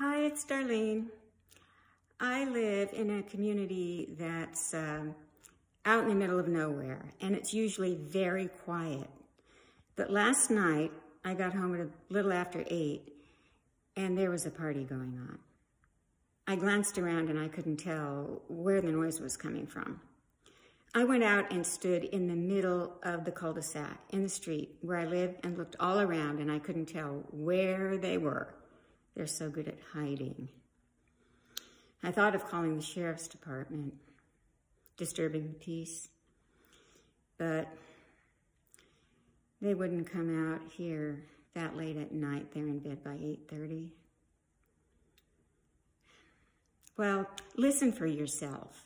Hi, it's Darlene. I live in a community that's um, out in the middle of nowhere, and it's usually very quiet. But last night, I got home at a little after 8, and there was a party going on. I glanced around and I couldn't tell where the noise was coming from. I went out and stood in the middle of the cul-de-sac in the street where I live and looked all around and I couldn't tell where they were. They're so good at hiding. I thought of calling the sheriff's department, disturbing the peace, but they wouldn't come out here that late at night. They're in bed by 8.30. Well, listen for yourself.